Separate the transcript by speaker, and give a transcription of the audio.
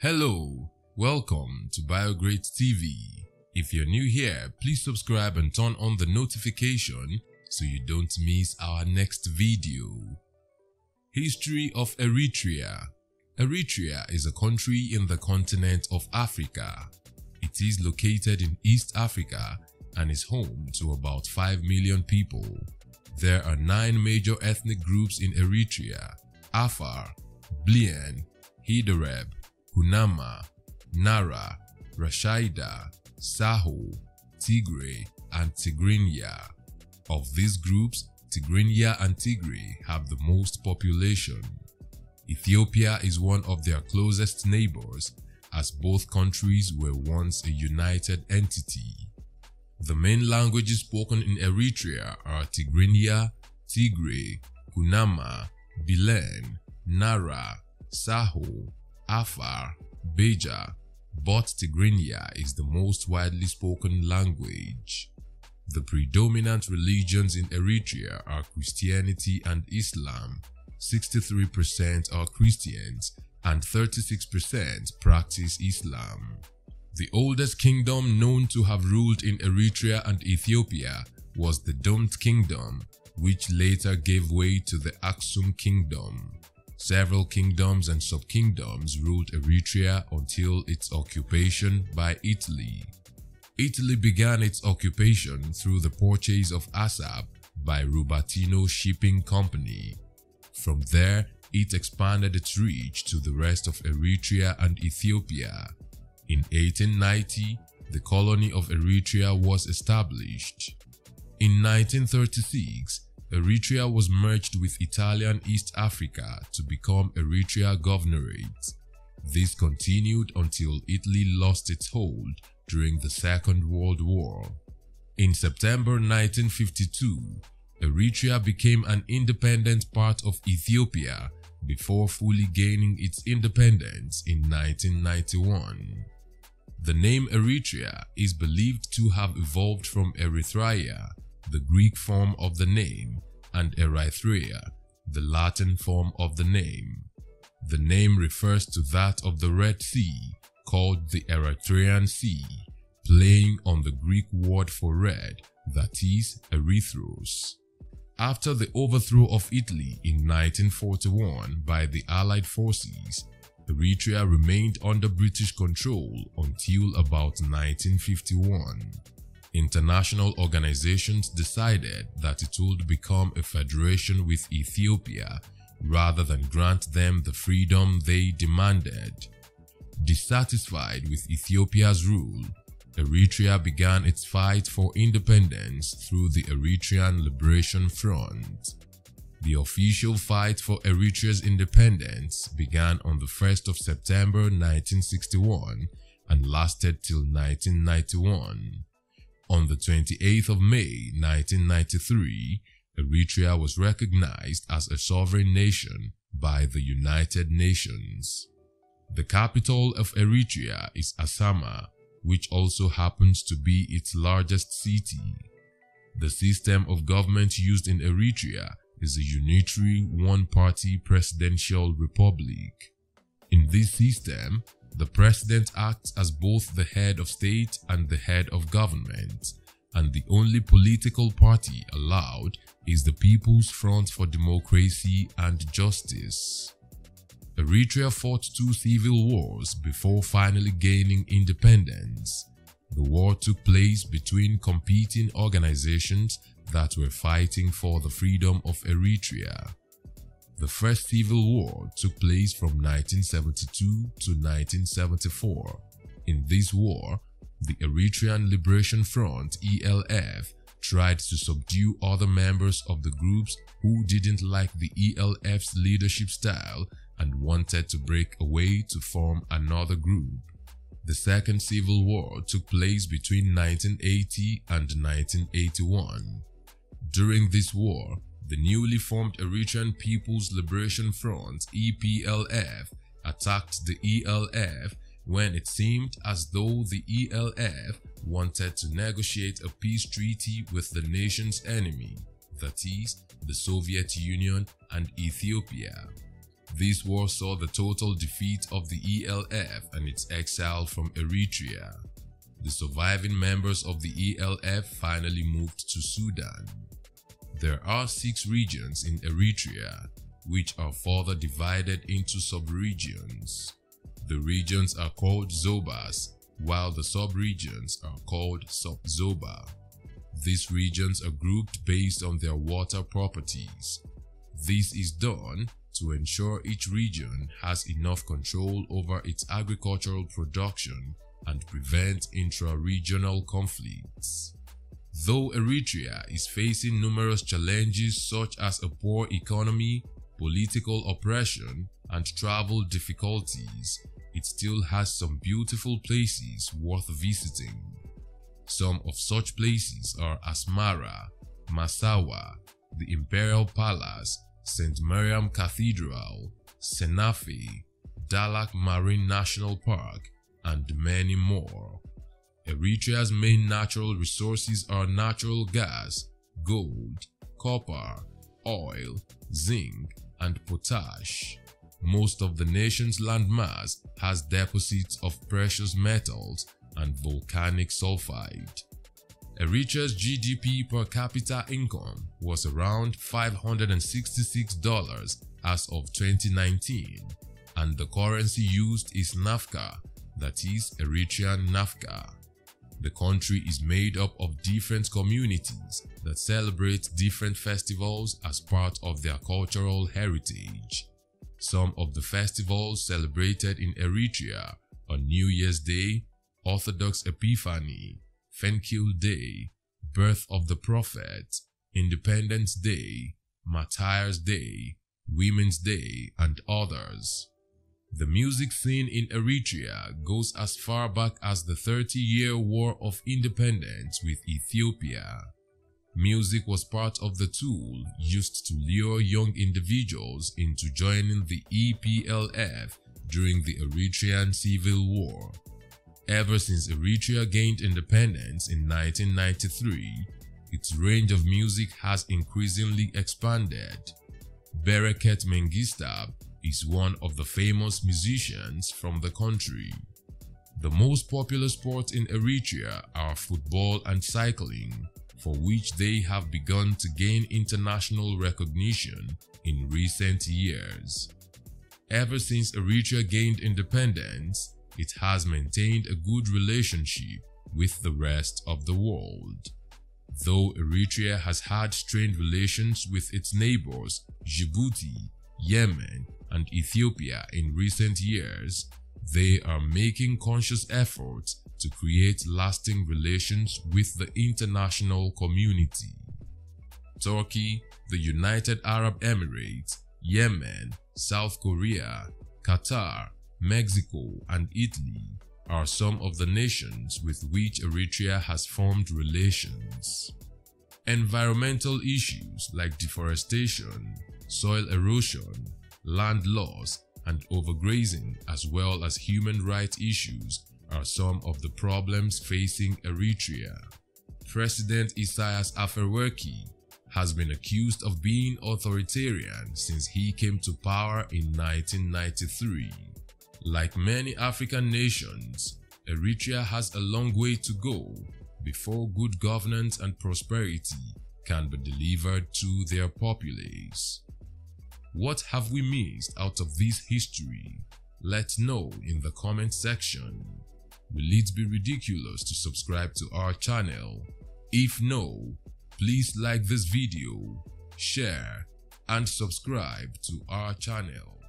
Speaker 1: Hello, welcome to BioGreat TV. If you're new here, please subscribe and turn on the notification so you don't miss our next video. History of Eritrea Eritrea is a country in the continent of Africa. It is located in East Africa and is home to about 5 million people. There are nine major ethnic groups in Eritrea Afar, Blien, Hidareb, Kunama, Nara, Rashaida, Saho, Tigre, and Tigrinya. Of these groups, Tigrinya and Tigre have the most population. Ethiopia is one of their closest neighbors as both countries were once a united entity. The main languages spoken in Eritrea are Tigrinya, Tigre, Kunama, Bilen, Nara, Saho, Afar, Beja, but Tigrinya is the most widely spoken language. The predominant religions in Eritrea are Christianity and Islam. 63% are Christians and 36% practice Islam. The oldest kingdom known to have ruled in Eritrea and Ethiopia was the D'mt Kingdom, which later gave way to the Aksum Kingdom. Several kingdoms and sub-kingdoms ruled Eritrea until its occupation by Italy. Italy began its occupation through the purchase of Assab by Rubattino Shipping Company. From there, it expanded its reach to the rest of Eritrea and Ethiopia. In 1890, the colony of Eritrea was established. In 1936, Eritrea was merged with Italian East Africa to become Eritrea Governorate. This continued until Italy lost its hold during the Second World War. In September 1952, Eritrea became an independent part of Ethiopia before fully gaining its independence in 1991. The name Eritrea is believed to have evolved from Erythraia, the Greek form of the name, and Erythrea, the Latin form of the name. The name refers to that of the Red Sea, called the Erythraean Sea, playing on the Greek word for red, that is, Erythros. After the overthrow of Italy in 1941 by the Allied forces, Eritrea remained under British control until about 1951 international organizations decided that it would become a federation with Ethiopia rather than grant them the freedom they demanded. Dissatisfied with Ethiopia's rule, Eritrea began its fight for independence through the Eritrean Liberation Front. The official fight for Eritrea's independence began on the 1st of September 1961 and lasted till 1991. On the 28th of May 1993, Eritrea was recognized as a sovereign nation by the United Nations. The capital of Eritrea is Asmara, which also happens to be its largest city. The system of government used in Eritrea is a unitary one-party presidential republic. In this system, the president acts as both the head of state and the head of government, and the only political party allowed is the People's Front for Democracy and Justice. Eritrea fought two civil wars before finally gaining independence. The war took place between competing organizations that were fighting for the freedom of Eritrea. The First Civil War took place from 1972 to 1974. In this war, the Eritrean Liberation Front ELF tried to subdue other members of the groups who didn't like the ELF's leadership style and wanted to break away to form another group. The Second Civil War took place between 1980 and 1981. During this war, the newly formed Eritrean People's Liberation Front EPLF attacked the ELF when it seemed as though the ELF wanted to negotiate a peace treaty with the nation's enemy, that is, the Soviet Union and Ethiopia. This war saw the total defeat of the ELF and its exile from Eritrea. The surviving members of the ELF finally moved to Sudan. There are six regions in Eritrea, which are further divided into subregions. The regions are called Zobas, while the subregions are called Subzoba. These regions are grouped based on their water properties. This is done to ensure each region has enough control over its agricultural production and prevent intra-regional conflicts. Though Eritrea is facing numerous challenges such as a poor economy, political oppression, and travel difficulties, it still has some beautiful places worth visiting. Some of such places are Asmara, Massawa, the Imperial Palace, St. Miriam Cathedral, Senafe, Dahlak Marine National Park, and many more. Eritrea's main natural resources are natural gas, gold, copper, oil, zinc, and potash. Most of the nation's landmass has deposits of precious metals and volcanic sulfide. Eritrea's GDP per capita income was around $566 as of 2019 and the currency used is Nafka, that is Eritrean Nafka. The country is made up of different communities that celebrate different festivals as part of their cultural heritage. Some of the festivals celebrated in Eritrea are New Year's Day, Orthodox Epiphany, Fenkil Day, Birth of the Prophet, Independence Day, Martyrs Day, Women's Day, and others. The music scene in Eritrea goes as far back as the 30-year War of Independence with Ethiopia. Music was part of the tool used to lure young individuals into joining the EPLF during the Eritrean Civil War. Ever since Eritrea gained independence in 1993, its range of music has increasingly expanded. Bereket Mengisteab is one of the famous musicians from the country. The most popular sports in Eritrea are football and cycling, for which they have begun to gain international recognition in recent years. Ever since Eritrea gained independence, it has maintained a good relationship with the rest of the world. Though Eritrea has had strained relations with its neighbors Djibouti, Yemen, and Ethiopia in recent years, they are making conscious efforts to create lasting relations with the international community. Turkey, the United Arab Emirates, Yemen, South Korea, Qatar, Mexico, and Italy are some of the nations with which Eritrea has formed relations. Environmental issues like deforestation, soil erosion, land loss, and overgrazing as well as human rights issues are some of the problems facing Eritrea. President Isaias Afwerki has been accused of being authoritarian since he came to power in 1993. Like many African nations, Eritrea has a long way to go before good governance and prosperity can be delivered to their populace. What have we missed out of this history? Let know in the comment section. Will it be ridiculous to subscribe to our channel? If no, please like this video, share, and subscribe to our channel.